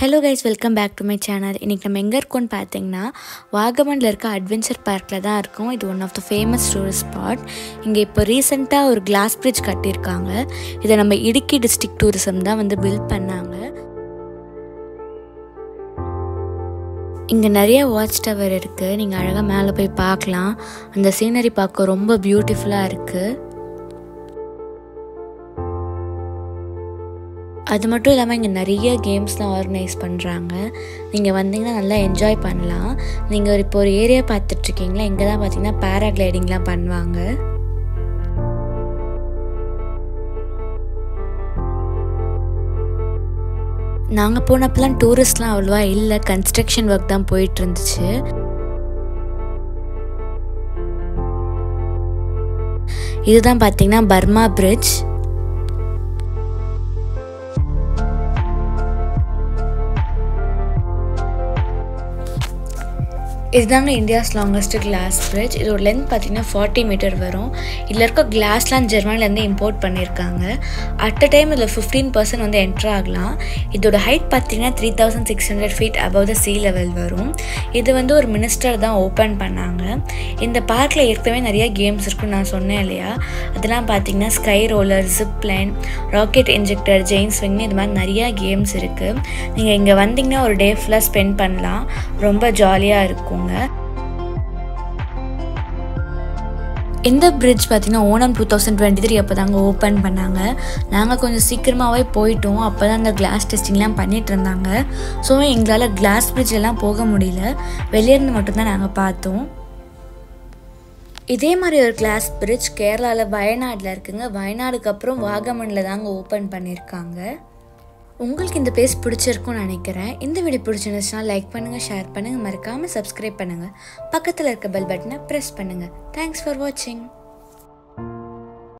Hello guys welcome back to my channel இன்றைக்கி நம்ம எங்கே இருக்கோம்னு பார்த்தீங்கன்னா வாகமனில் இருக்க அட்வென்ச்சர் பார்க்கில் தான் இருக்கோம். இது one of the famous tourist spot இங்கே இப்போ ரீசெண்டாக ஒரு கிளாஸ் பிரிட்ஜ் கட்டியிருக்காங்க. இதை நம்ம இடுக்கி டிஸ்ட்ரிக்ட் டூரிசம் தான் வந்து பில்ட் பண்ணாங்க. இங்கே நிறைய வாட்ச் டவர் இருக்குது நீங்கள் அழகாக மேலே போய் பார்க்கலாம். அந்த சீனரி பார்க்க ரொம்ப பியூட்டிஃபுல்லாக இருக்குது அது மட்டும் இல்லாமல் இங்கே நிறைய கேம்ஸ்லாம் ஆர்கனைஸ் பண்ணுறாங்க நீங்கள் வந்தீங்கன்னா நல்லா என்ஜாய் பண்ணலாம். நீங்கள் ஒரு இப்போ ஒரு ஏரியா பார்த்துட்ருக்கீங்களா? இங்கே தான் பார்த்தீங்கன்னா பேராகிளைடிங்லாம் பண்ணுவாங்க. நாங்கள் போனப்பெல்லாம் டூரிஸ்ட்லாம் அவ்வளோவா இல்லை. கன்ஸ்ட்ரக்ஷன் ஒர்க் தான் போயிட்டு இருந்துச்சு இதுதான் பார்த்தீங்கன்னா பர்மா பிரிட்ஜ் இதுதாங்க இந்தியாஸ் லாங்கஸ்ட் கிளாஸ் பிரிட்ஜ் இதோட லென்த் பார்த்தீங்கன்னா ஃபார்ட்டி மீட்டர் வரும். இதில் இருக்க கிளாஸ்லாம் ஜெர்மனிலேருந்து இம்போர்ட் பண்ணியிருக்காங்க அட் அ டைம் இதில் ஃபிஃப்டீன் பர்சன்ட் வந்து என்ட்ரு ஆகலாம். இதோட ஹைட் பார்த்தீங்கன்னா three thousand six hundred feet above the sea level வரும். இது வந்து ஒரு மினிஸ்டர் தான் ஓப்பன் பண்ணாங்க. இந்த பார்க்கில் ஏற்கனவே நிறைய கேம்ஸ் இருக்குன்னு நான் சொன்னேன் இல்லையா? அதெல்லாம் பார்த்தீங்கன்னா sky roller zip line rocket injector chain swing இது மாதிரி நிறையா கேம்ஸ் இருக்குது நீங்கள் இங்கே வந்தீங்கன்னா ஒரு டே ஃபுல்லாக ஸ்பெண்ட் பண்ணலாம். ரொம்ப ஜாலியாக இருக்கும். இருக்குங்க இந்த பிரிட்ஜ் பார்த்தீங்கன்னா Onam two thousand twenty three அப்போ தாங்க ஓப்பன் பண்ணாங்க. நாங்கள் கொஞ்சம் சீக்கிரமாகவே போயிட்டோம். அப்போ தான் அந்த கிளாஸ் டெஸ்டிங்லாம் பண்ணிகிட்டு இருந்தாங்க. ஸோ எங்களால் கிளாஸ் பிரிட்ஜெல்லாம் போக முடியல. வெளியேருந்து மட்டும்தான் நாங்கள் பார்த்தோம். இதே மாதிரி ஒரு கிளாஸ் பிரிட்ஜ் கேரளாவில் வயநாட்டில் இருக்குங்க. வயநாடுக்கு அப்புறம் வாகமனில் தாங்க ஓப்பன் பண்ணியிருக்காங்க உங்களுக்கு இந்த பேஸ் பிடிச்சிருக்கும்னு நினைக்கிறேன். இந்த வீடியோ பிடிச்சிருந்துச்சுன்னா லைக் பண்ணுங்கள் ஷேர் பண்ணுங்கள் மறக்காமல் சப்ஸ்கிரைப் பண்ணுங்கள் பக்கத்தில் இருக்க பெல் பட்டனை ப்ரெஸ் பண்ணுங்கள் தேங்க்ஸ் ஃபார் வாட்சிங்